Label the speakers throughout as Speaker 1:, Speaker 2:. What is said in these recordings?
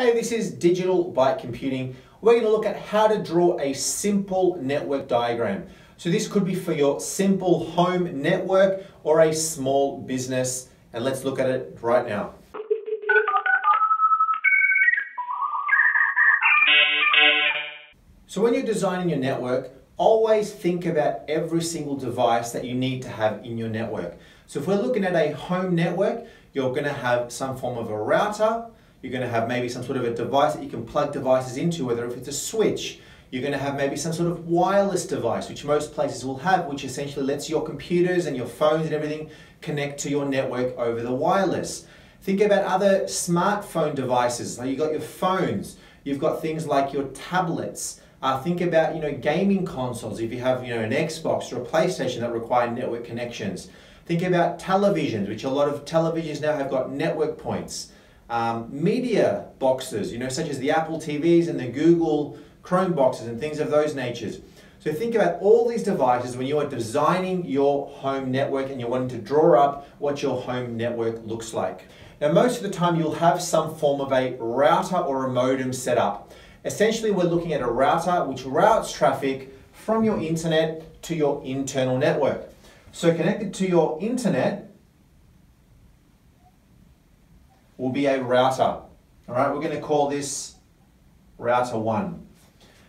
Speaker 1: Hey, this is Digital Byte Computing. We're going to look at how to draw a simple network diagram. So this could be for your simple home network or a small business. And let's look at it right now. So when you're designing your network, always think about every single device that you need to have in your network. So if we're looking at a home network, you're going to have some form of a router, you're going to have maybe some sort of a device that you can plug devices into, whether if it's a switch, you're going to have maybe some sort of wireless device, which most places will have, which essentially lets your computers and your phones and everything connect to your network over the wireless. Think about other smartphone devices. Like you've got your phones, you've got things like your tablets. Uh, think about you know gaming consoles. If you have you know an Xbox or a PlayStation that require network connections. Think about televisions, which a lot of televisions now have got network points um, media boxes, you know, such as the Apple TVs and the Google Chrome boxes and things of those natures. So think about all these devices when you are designing your home network and you're wanting to draw up what your home network looks like. Now most of the time you'll have some form of a router or a modem set up. Essentially we're looking at a router which routes traffic from your internet to your internal network. So connected to your internet, will be a router. All right, we're going to call this router 1.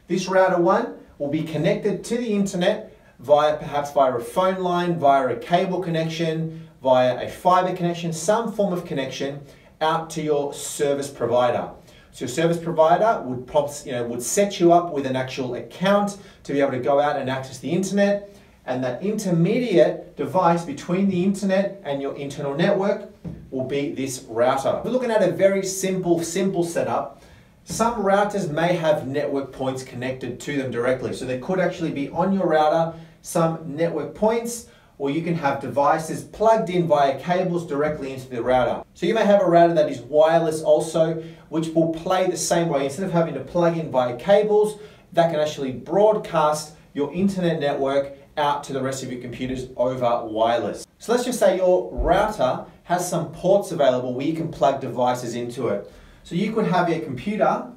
Speaker 1: This router 1 will be connected to the internet via perhaps via a phone line, via a cable connection, via a fiber connection, some form of connection out to your service provider. So your service provider would, props, you know, would set you up with an actual account to be able to go out and access the internet and that intermediate device between the internet and your internal network will be this router. We're looking at a very simple, simple setup. Some routers may have network points connected to them directly. So there could actually be on your router some network points or you can have devices plugged in via cables directly into the router. So you may have a router that is wireless also, which will play the same way. Instead of having to plug in via cables, that can actually broadcast your internet network out to the rest of your computers over wireless. So let's just say your router has some ports available where you can plug devices into it. So you could have your computer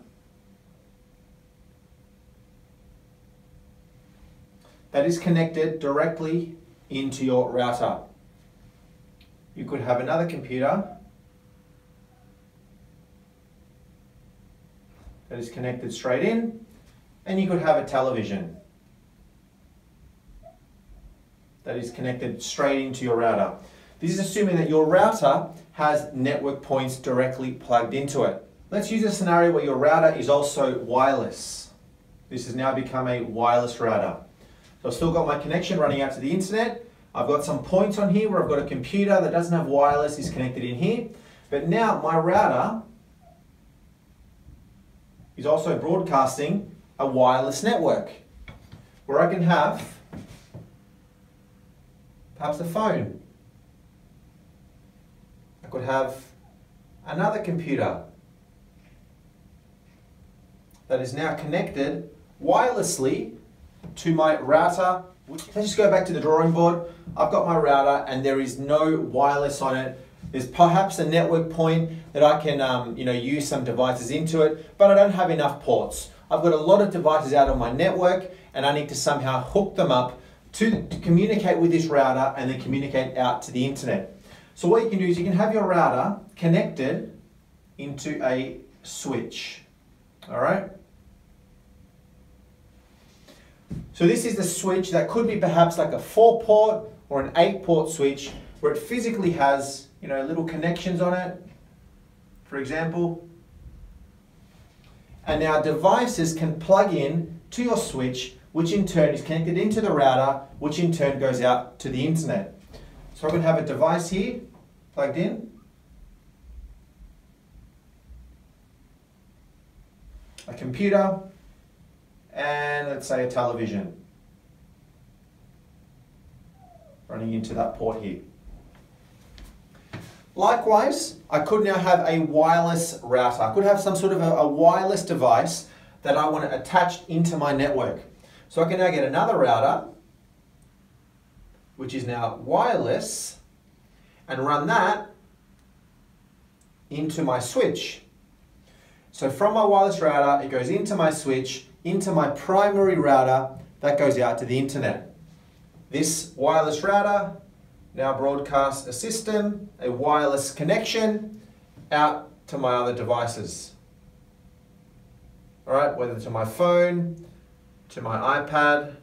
Speaker 1: that is connected directly into your router. You could have another computer that is connected straight in, and you could have a television that is connected straight into your router. This is assuming that your router has network points directly plugged into it. Let's use a scenario where your router is also wireless. This has now become a wireless router. So I've still got my connection running out to the internet. I've got some points on here where I've got a computer that doesn't have wireless is connected in here. But now my router is also broadcasting a wireless network where I can have perhaps a phone. I could have another computer that is now connected wirelessly to my router. Let's just go back to the drawing board. I've got my router and there is no wireless on it. There's perhaps a network point that I can um, you know, use some devices into it, but I don't have enough ports. I've got a lot of devices out on my network and I need to somehow hook them up to, to communicate with this router and then communicate out to the internet. So what you can do is you can have your router connected into a switch. All right. So this is the switch that could be perhaps like a four port or an eight port switch where it physically has, you know, little connections on it, for example. And now devices can plug in to your switch which in turn is connected into the router, which in turn goes out to the internet. So I'm going to have a device here plugged in. A computer, and let's say a television running into that port here. Likewise, I could now have a wireless router. I could have some sort of a, a wireless device that I want to attach into my network. So I can now get another router, which is now wireless, and run that into my switch. So from my wireless router, it goes into my switch, into my primary router, that goes out to the internet. This wireless router now broadcasts a system, a wireless connection out to my other devices. All right, whether to my phone, to my iPad,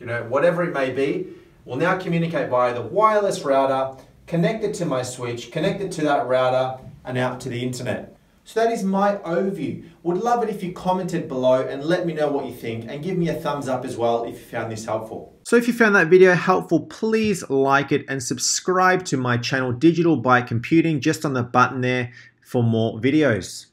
Speaker 1: you know, whatever it may be, will now communicate via the wireless router, connected to my switch, connected to that router, and out to the internet. So that is my overview. Would love it if you commented below and let me know what you think and give me a thumbs up as well if you found this helpful.
Speaker 2: So if you found that video helpful, please like it and subscribe to my channel Digital Byte Computing just on the button there for more videos.